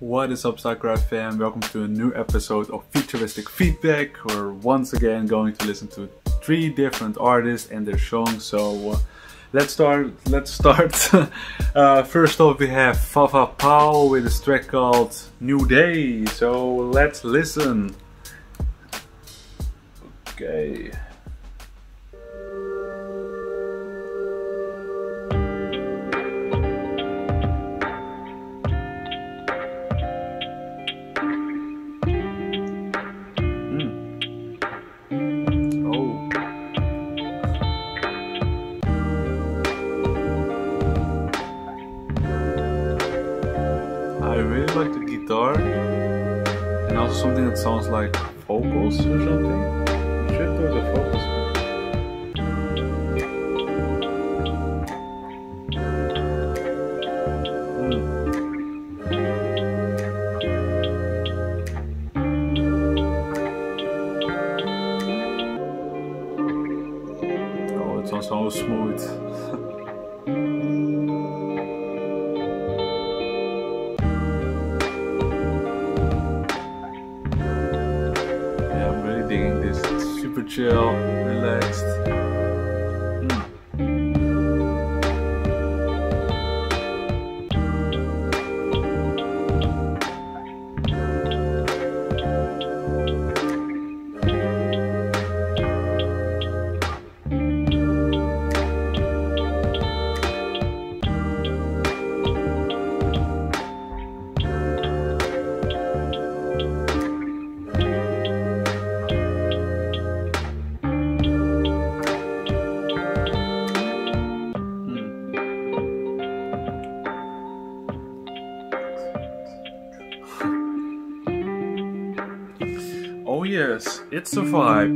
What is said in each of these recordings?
What is up, StarCraft fam? Welcome to a new episode of Featuristic Feedback. We're once again going to listen to three different artists and their songs. So uh, let's start. Let's start. uh, first off, we have Fafa Paul with a track called New Day. So let's listen. Okay. Really like the guitar and also something that sounds like vocals or something. Should do the vocals. Hmm. Oh, it sounds so smooth. Relaxed. Oh yes, it's a vibe.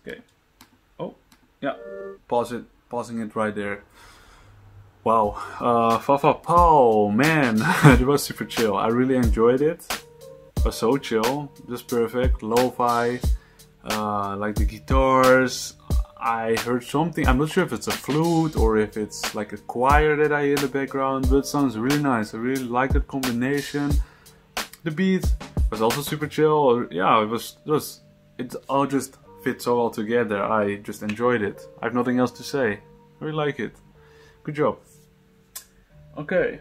Okay. Oh, yeah. Pause it. Pausing it right there. Wow. Uh, Fafa Paul, man, it was super chill. I really enjoyed it. It was so chill, just perfect. Lo-fi, uh, like the guitars. I heard something. I'm not sure if it's a flute or if it's like a choir that I hear in the background, but it sounds really nice. I really like that combination the beat was also super chill. Yeah, it was just it all just fit so well together. I just enjoyed it. I have nothing else to say. I really like it. Good job. Okay.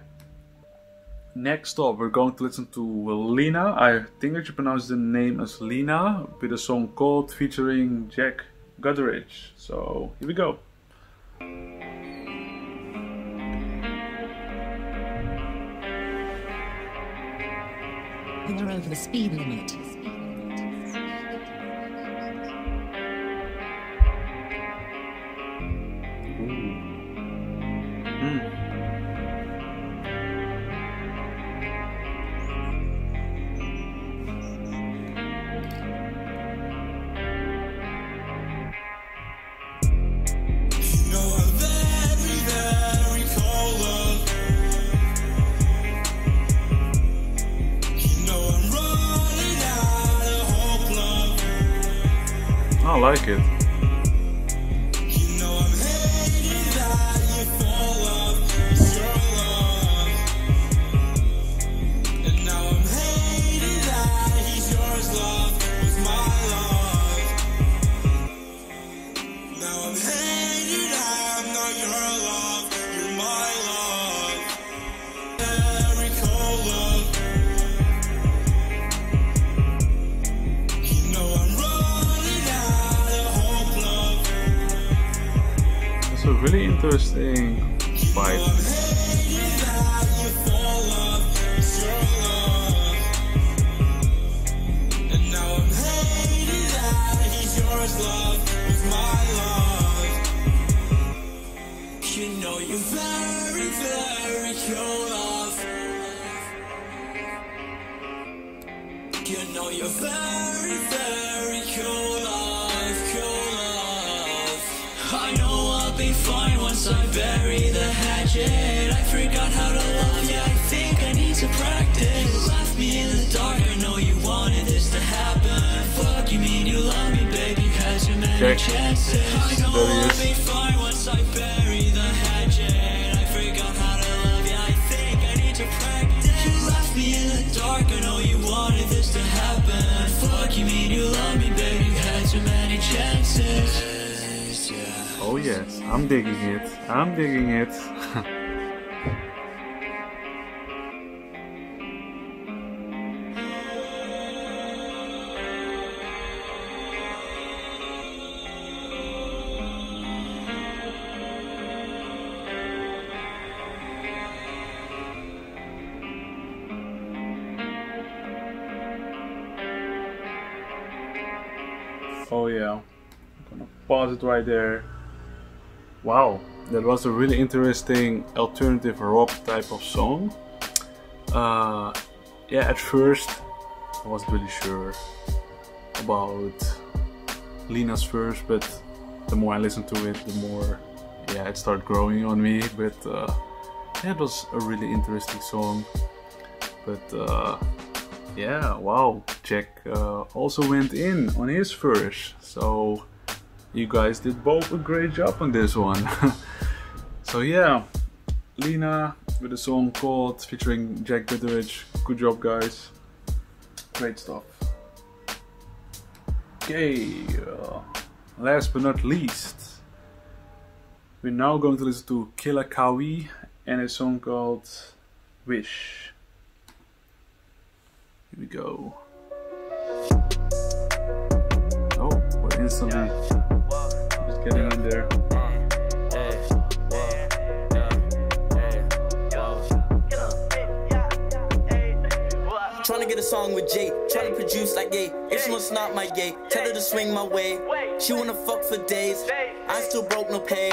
Next up, we're going to listen to Lina. I think that you pronounce the name as Lina with a song called featuring Jack Gutteridge. So here we go. Are over the speed limit. Like it. With interesting love. You know you're very, very bury the hatchet. I forgot how to love you. I think I need to practice. You left me in the dark. I know you wanted this to happen. Fuck you mean you love me, baby? Cause you many Check. chances. I know There he I'll be fine Oh, yes, I'm digging it. I'm digging it. oh yeah. I'm gonna pause it right there. Wow, that was a really interesting alternative rock type of song. Uh, yeah, at first I wasn't really sure about Lina's verse, but the more I listened to it, the more yeah it started growing on me. But uh, yeah, it was a really interesting song. But uh, yeah, wow, Jack uh, also went in on his verse, so you guys did both a great job on this one. so yeah, Lina with a song called featuring Jack Gutteridge. Good job, guys. Great stuff. Okay, uh, last but not least, we're now going to listen to Killa Kawhi and a song called Wish. Here we go. Oh, we're instantly just getting in there. Trying to get a song with Jay, trying to produce like Ye. If she wants not my gay, tell her to swing my way. She wanna fuck for days. I still broke, no pay.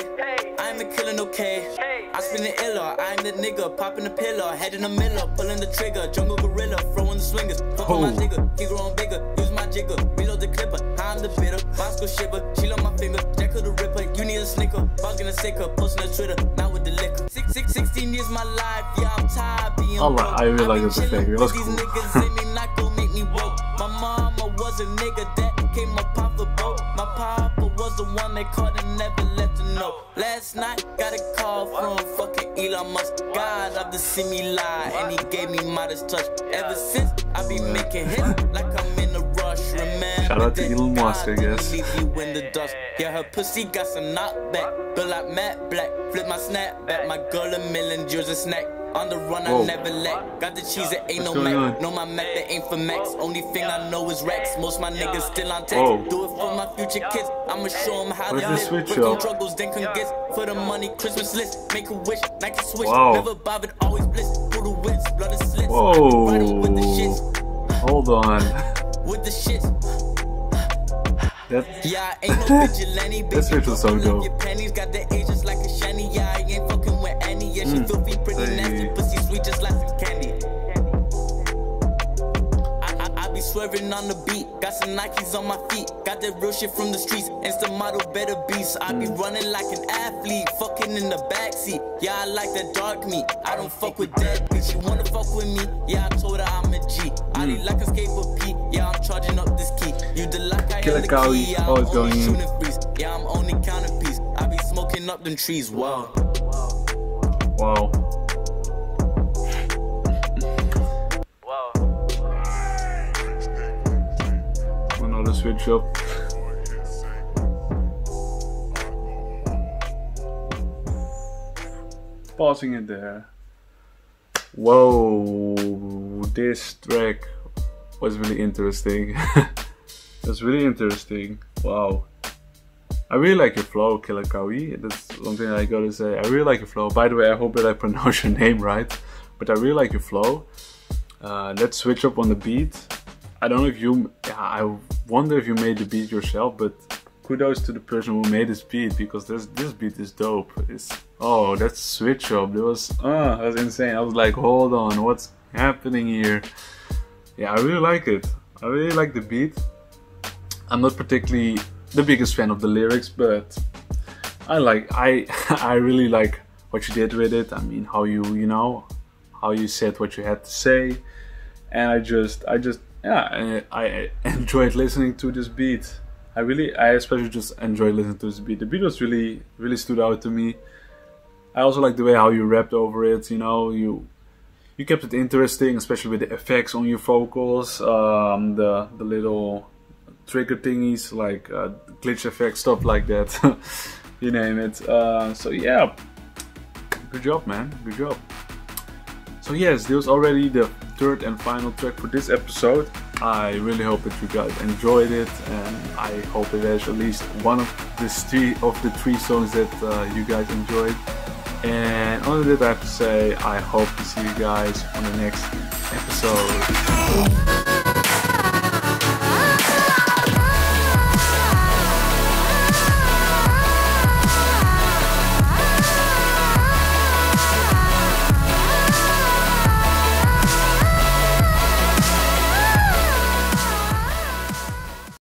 I'm a killer, okay. I spin the iller, I'm the nigga, popping the pillar, head in the miller, pulling the trigger, jungle gorilla, throwing the swingers, fuck on my Oh. nigga, keep growing bigger, use my jigger, reload the clipper, I'm the bitter, Moscow shiver, she love my finger, Jack of the ripper, you need a snicker, boss gonna sick her, posting the Twitter, not with the liquor. Six, six, 16 years my life, yeah, I'm tired being Allah, broke. I really I've like chilling it was cool. These niggas say me not gon' make me woke. My mama was a nigga that came up off the boat. My papa was the one that called and never left a note. Last night, got a call from fucking Elon Musk. God of the see me lie, and he gave me modest touch. Ever since, I be making hits like I'm Shout out to Elon Musk, I guess. didn't leave you in the dust. Yeah, her pussy got some knockback. Built like Matt Black, flip my snapback. My girl a million jewels a snack. On the run, I never lack. Got the cheese, it ain't What's no Mac. on? Know my Mac, that ain't for Max. Only thing I know is racks. Most my niggas still on tax. Whoa. Do it for my future kids. I'ma show them how What is live. on struggles, then can get for the money. Christmas list, make a wish, Nike switch. Wow. Never bothered, always bliss. Through the winds, blood and slits. Whoa. Riding with the shits, Hold on. with the shits. That Yeah, ain't no vigilante, bitch. This bitch was so dope. Your panties got the like a shiny. Yeah, I ain't fucking with Annie. Yeah, she Mm. filthy, pretty nasty, pussy sweet, just like some candy. Swerving on the beat, got some Nikes on my feet, got that real shit from the streets. Insta model better beats. I be running like an athlete, fucking in the backseat. Yeah, I like that dark meat. I don't fuck with that bitch. You wanna fuck with me? Yeah, I told her I'm a G. I need like a skateboard P. Yeah, I'm charging up this key. You the luck I Killer in the key. Yeah, I'm only going in. shooting freeze. Yeah, I'm only counting peace. I be smoking up them trees. Wow. wow. Another switch up. Pausing it there. Whoa, this track was really interesting. That's really interesting. Wow. I really like your flow, Killa Kawhi. That's one thing I gotta say. I really like your flow. By the way, I hope that I pronounce your name right. But I really like your flow. Uh, let's switch up on the beat. I don't know if you. Yeah, I wonder if you made the beat yourself, but kudos to the person who made this beat because this this beat is dope. It's oh, that's switch up. That was uh, that was insane. I was like, hold on, what's happening here? Yeah, I really like it. I really like the beat. I'm not particularly the biggest fan of the lyrics, but I like I I really like what you did with it. I mean, how you you know how you said what you had to say, and I just I just yeah I, enjoyed listening to this beat. I really I especially just enjoyed listening to this beat. The beat was really really stood out to me. I also like the way how you rapped over it. You know you you kept it interesting, especially with the effects on your vocals, um, the the little trigger thingies like uh, glitch effect stuff like that. you name it. Uh, so yeah, good job, man. Good job. So yes, this was already the third and final track for this episode. I really hope that you guys enjoyed it, and I hope it is at least one of the three of the three songs that uh, you guys enjoyed. And on that, I have to say, I hope to see you guys on the next episode.